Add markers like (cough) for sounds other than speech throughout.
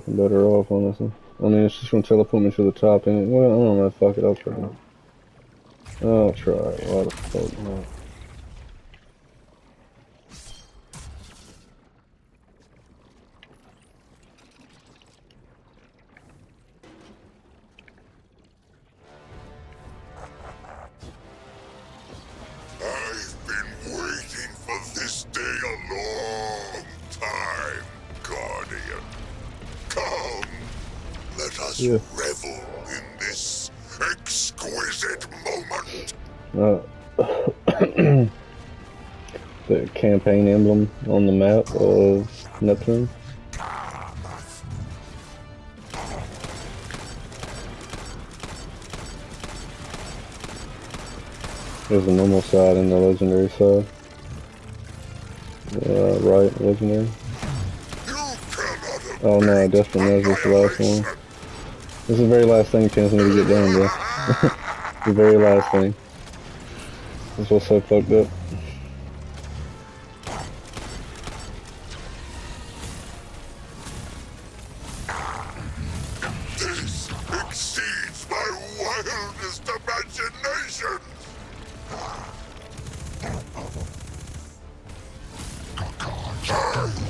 fucking better off, honestly. I mean, it's just gonna teleport me to the top, and well, I don't know. Fuck it, I'll try. I'll try. Why the fuck not? Let us Yeah. revel in this exquisite moment. Uh, (coughs) the campaign emblem on the map of Neptune. There's a normal side and the legendary side. Uh, right, legendary. Oh no, Desperate knows this the last one. This is the very last thing Chance need to get done, bro. (laughs) the very last thing. This was so fucked up. This exceeds my wildest imagination. I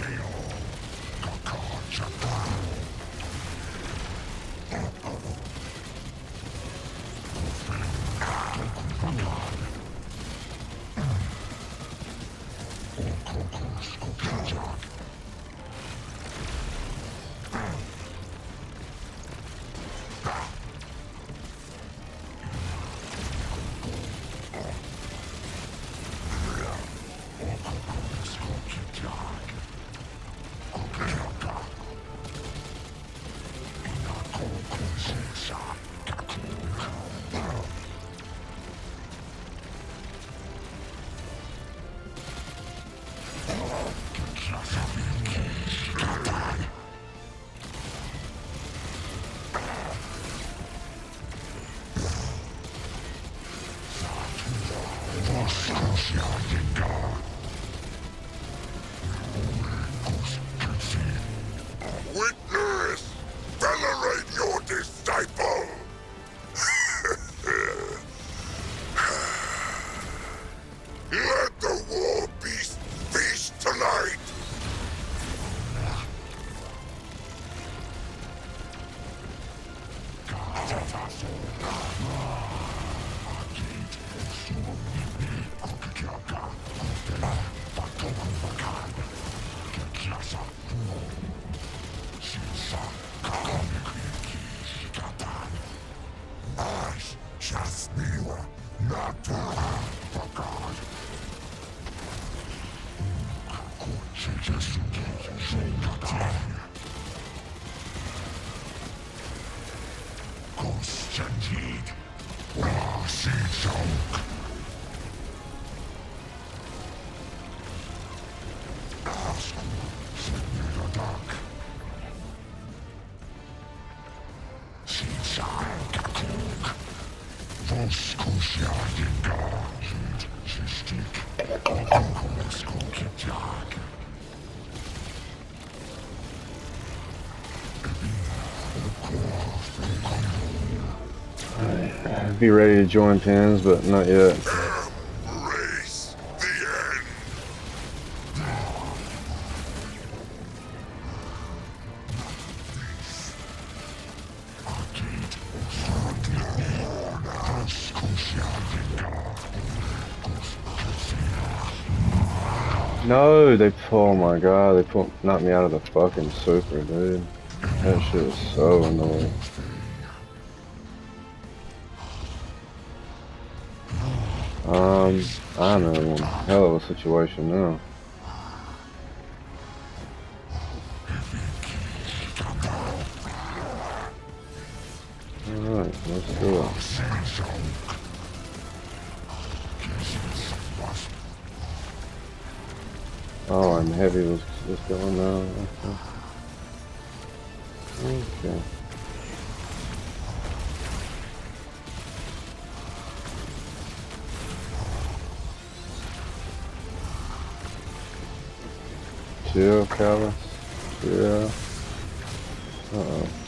Witness! Be ready to join Pens, but not yet. No, they oh my god, they put knocked me out of the fucking super, dude. That shit was so annoying. Um, I'm in one hell of a situation now. Oh, I'm heavy was was going now. Okay. Okay. Chill, Calvin. Chill. Uh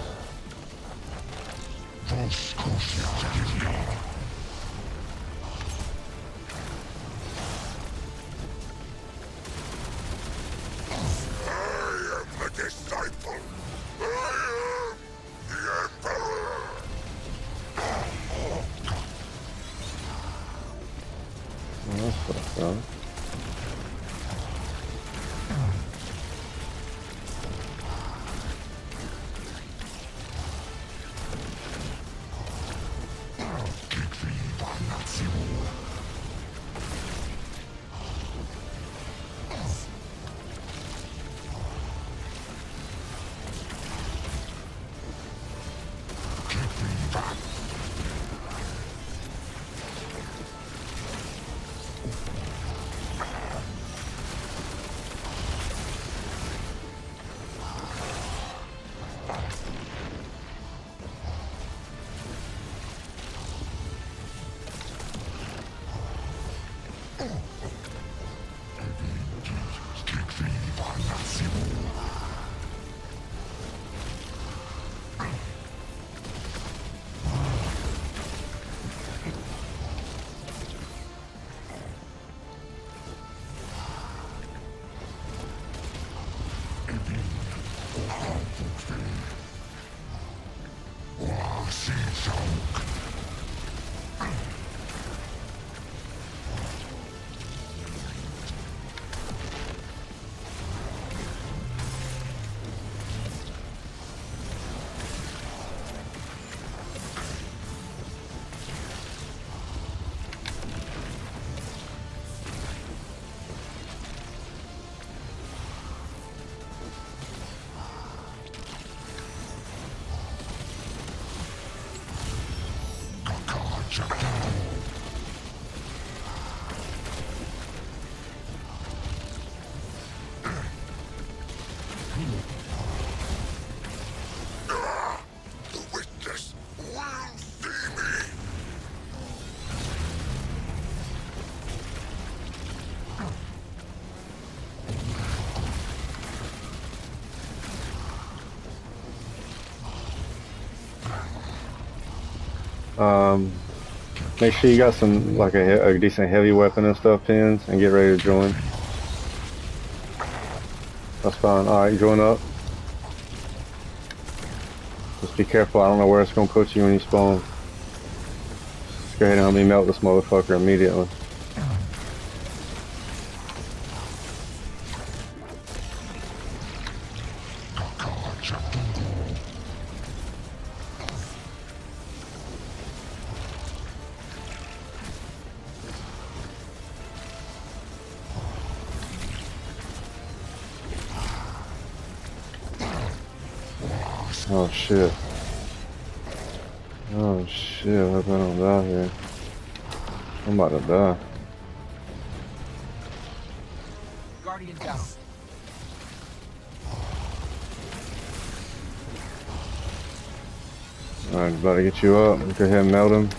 Um, make sure you got some like a, a decent heavy weapon and stuff, Pens, and get ready to join. That's fine. All right, join up. Just be careful, I don't know where it's gonna put you when you spawn. Just go ahead and help me melt this motherfucker immediately. Oh shit. Oh shit, I hope I don't die here. I'm about to die. Guardian down. Alright, about to get you up. Go ahead and melt him.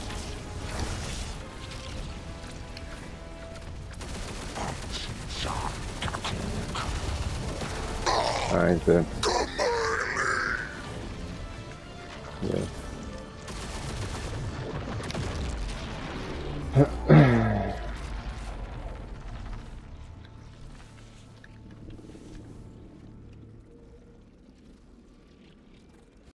Alright, he's Yeah.